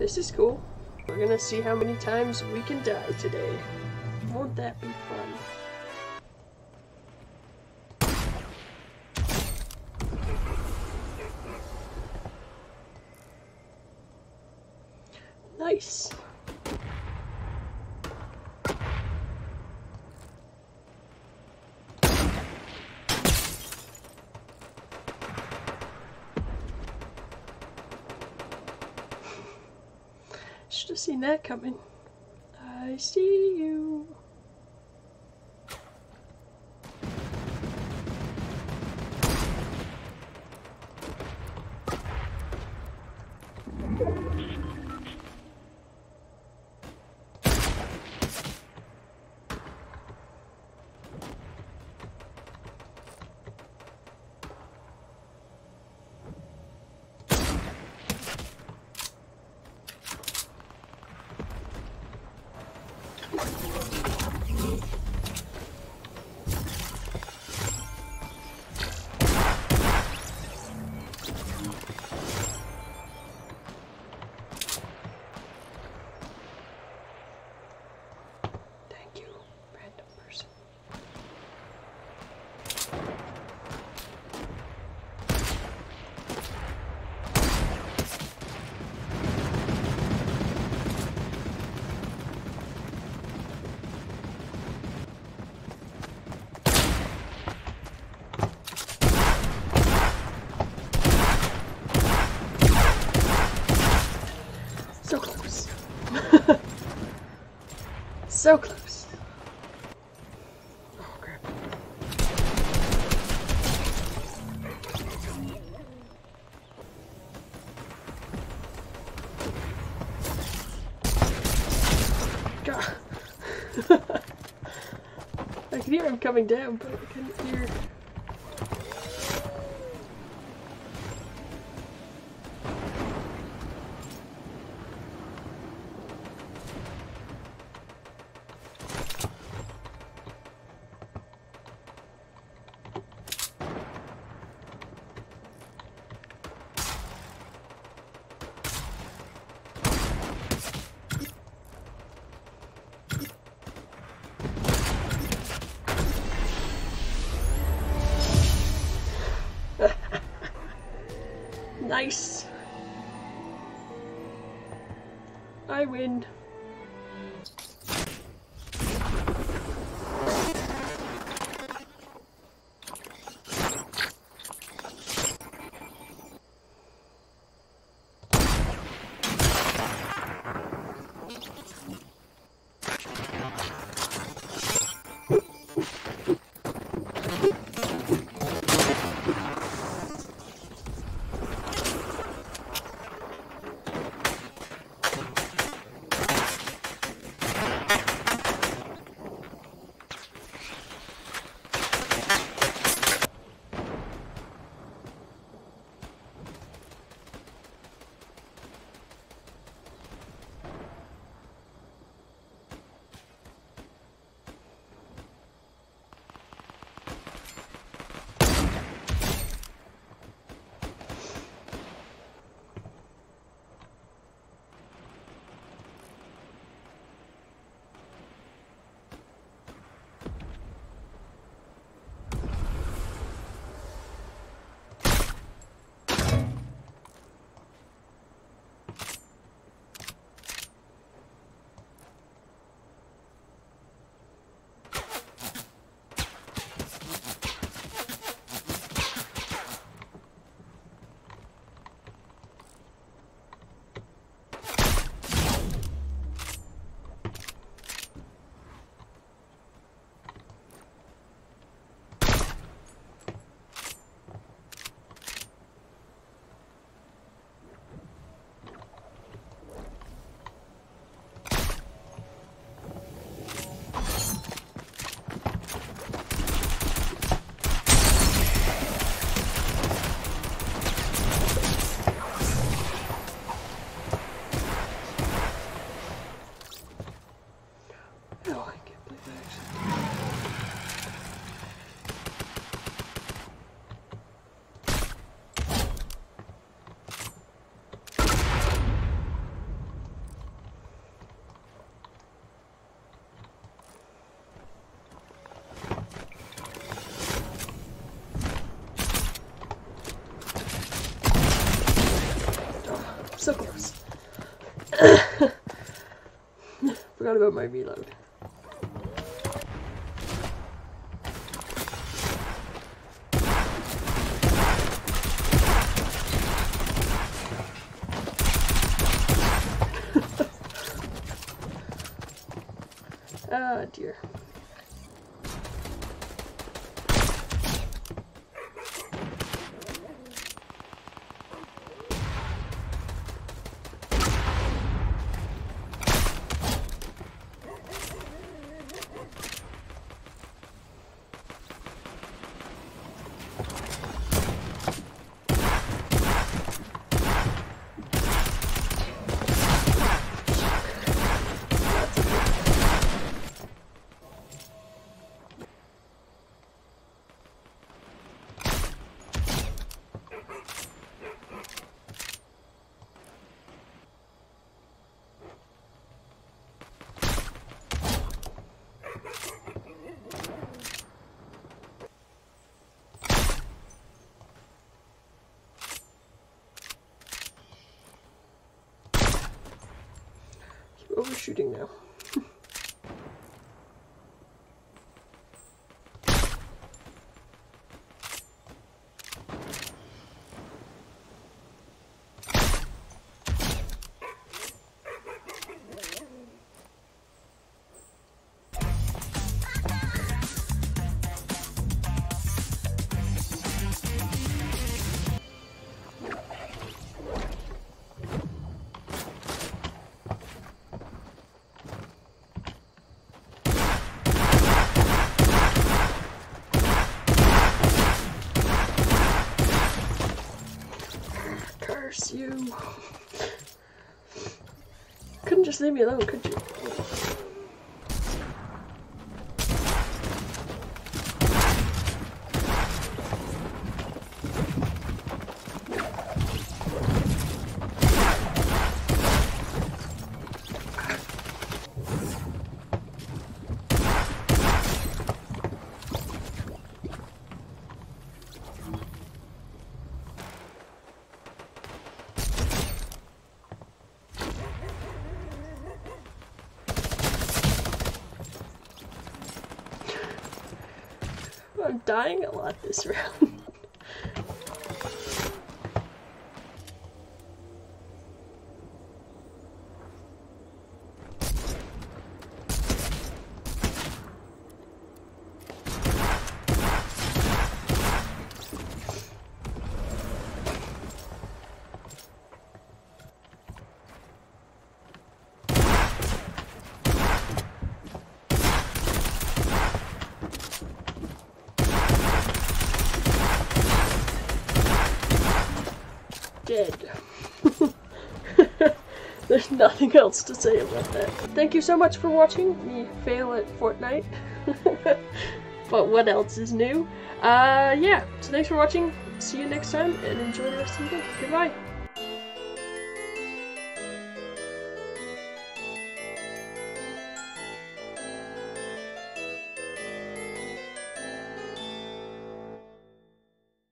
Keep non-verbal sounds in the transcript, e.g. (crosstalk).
This is cool. We're gonna see how many times we can die today. Won't that be fun? Nice. Should have seen that coming. I see you. Thank you, random person. So close. So close. Oh crap. (laughs) I can hear him coming down, but I couldn't hear. I win. Forgot about my reload. (laughs) Ah, dear. Overshooting now. Just leave me alone, could you? I'm dying a lot this (laughs) round. Dead. (laughs) There's nothing else to say about that. Thank you so much for watching me fail at Fortnite. (laughs) but what else is new? Uh, yeah, so thanks for watching. See you next time and enjoy the rest of the day. Goodbye.